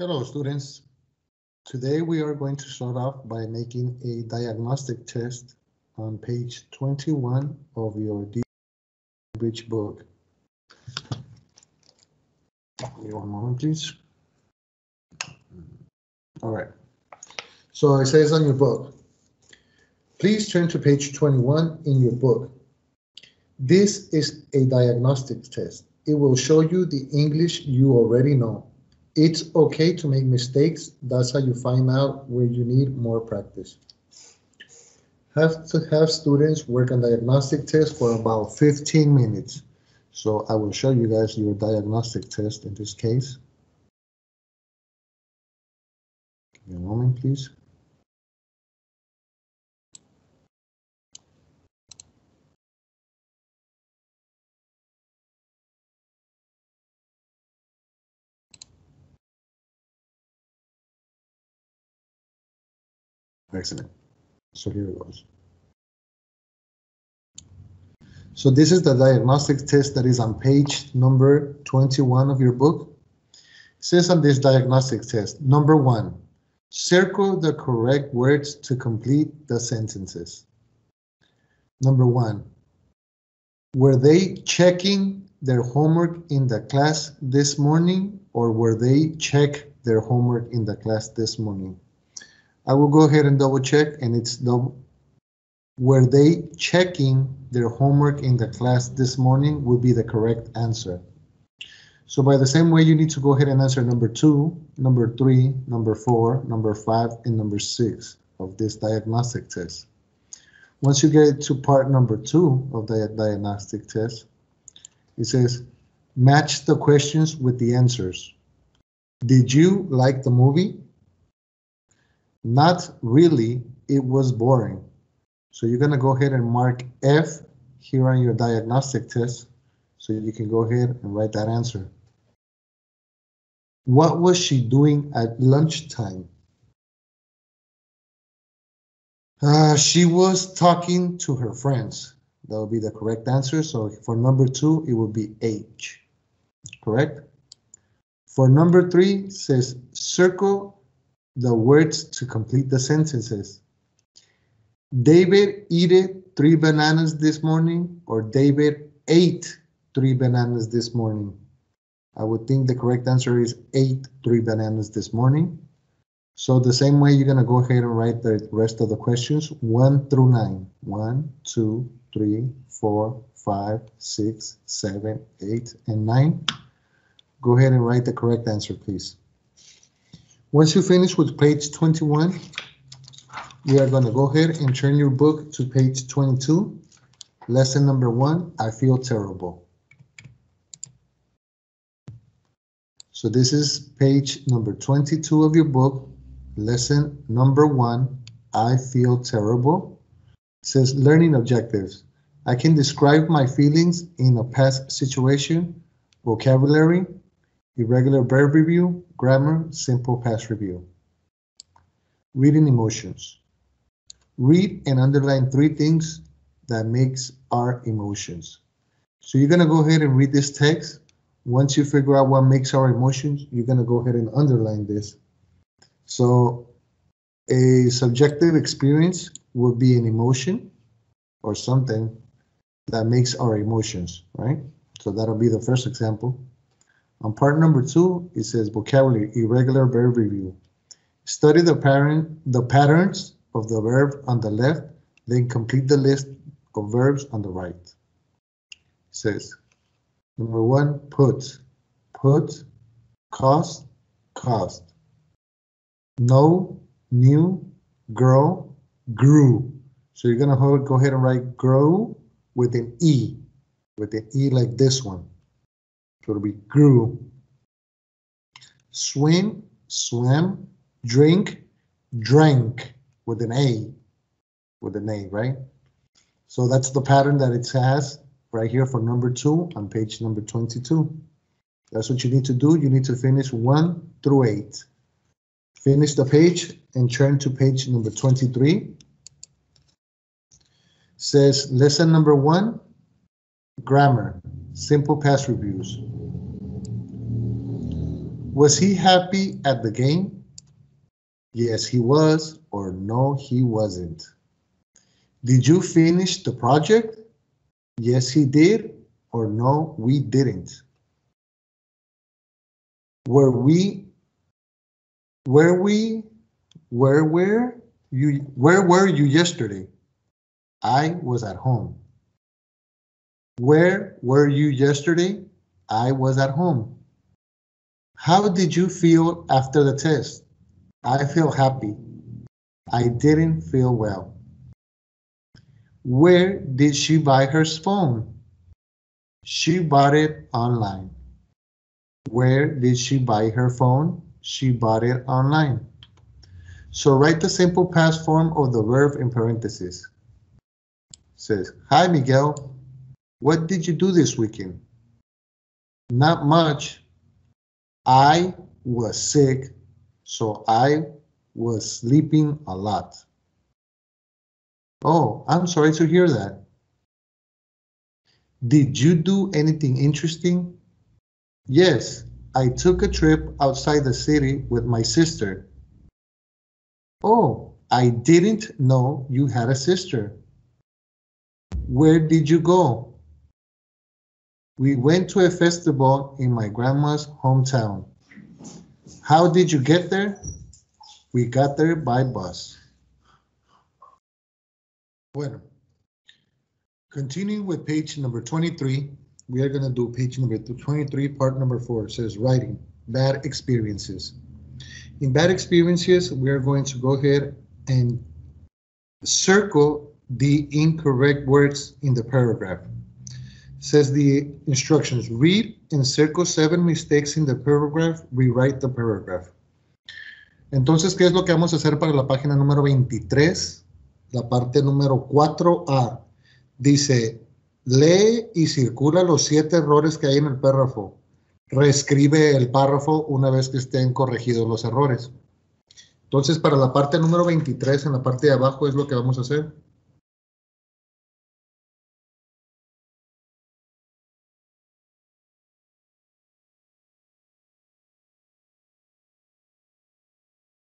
Hello, students. Today we are going to start off by making a diagnostic test on page 21 of your Bridge book. Give me one moment, please. All right. So it says on your book, please turn to page 21 in your book. This is a diagnostic test. It will show you the English you already know. It's okay to make mistakes. That's how you find out where you need more practice. Have to have students work on diagnostic test for about 15 minutes. So I will show you guys your diagnostic test in this case. Give me a moment, please. Excellent. So here it goes. So this is the diagnostic test that is on page number 21 of your book. It says on this diagnostic test, number one, circle the correct words to complete the sentences. Number one, were they checking their homework in the class this morning or were they check their homework in the class this morning? I will go ahead and double check and it's double. Were they checking their homework in the class this morning would be the correct answer. So by the same way, you need to go ahead and answer number two, number three, number four, number five, and number six of this diagnostic test. Once you get to part number two of the diagnostic test, it says, match the questions with the answers. Did you like the movie? Not really, it was boring. So you're gonna go ahead and mark F here on your diagnostic test. So you can go ahead and write that answer. What was she doing at lunchtime? Uh, she was talking to her friends. That would be the correct answer. So for number two, it would be H, correct? For number three, says circle the words to complete the sentences. David ate three bananas this morning or David ate three bananas this morning. I would think the correct answer is ate three bananas this morning. So the same way you're gonna go ahead and write the rest of the questions, one through nine. One, two, three, four, five, six, seven, eight, and nine. Go ahead and write the correct answer, please. Once you finish with page 21, we are going to go ahead and turn your book to page 22. Lesson number one, I feel terrible. So this is page number 22 of your book, lesson number one, I feel terrible. It says learning objectives. I can describe my feelings in a past situation, vocabulary, irregular verb review, grammar, simple past review. Reading emotions. Read and underline three things that makes our emotions. So you're gonna go ahead and read this text. Once you figure out what makes our emotions, you're gonna go ahead and underline this. So a subjective experience will be an emotion or something that makes our emotions, right? So that'll be the first example. On part number two, it says vocabulary, irregular verb review. Study the, the patterns of the verb on the left, then complete the list of verbs on the right. It says, number one, put, put, cost, cost. Know, new, grow, grew. So you're gonna go ahead and write grow with an E, with an E like this one. So it'll be grew. Swim, swam, drink, drank with an A, with an A, right? So that's the pattern that it has right here for number two on page number 22. That's what you need to do. You need to finish one through eight. Finish the page and turn to page number 23. Says lesson number one, grammar, simple past reviews. Was he happy at the game? Yes, he was, or no, he wasn't. Did you finish the project? Yes, he did, or no, we didn't. Were we, were we, where were you, where were you yesterday? I was at home. Where were you yesterday? I was at home. How did you feel after the test? I feel happy. I didn't feel well. Where did she buy her phone? She bought it online. Where did she buy her phone? She bought it online. So write the simple past form of the verb in parentheses. Says, Hi Miguel, what did you do this weekend? Not much. I was sick, so I was sleeping a lot. Oh, I'm sorry to hear that. Did you do anything interesting? Yes, I took a trip outside the city with my sister. Oh, I didn't know you had a sister. Where did you go? We went to a festival in my grandma's hometown. How did you get there? We got there by bus. Bueno. Continuing with page number 23, we are going to do page number 23, part number four. Says writing, bad experiences. In bad experiences, we are going to go ahead and circle the incorrect words in the paragraph. Says the instructions, read and circle seven mistakes in the paragraph, rewrite the paragraph. Entonces, ¿qué es lo que vamos a hacer para la página número 23? La parte número 4A. Dice, lee y circula los siete errores que hay en el párrafo. Reescribe el párrafo una vez que estén corregidos los errores. Entonces, para la parte número 23, en la parte de abajo, es lo que vamos a hacer.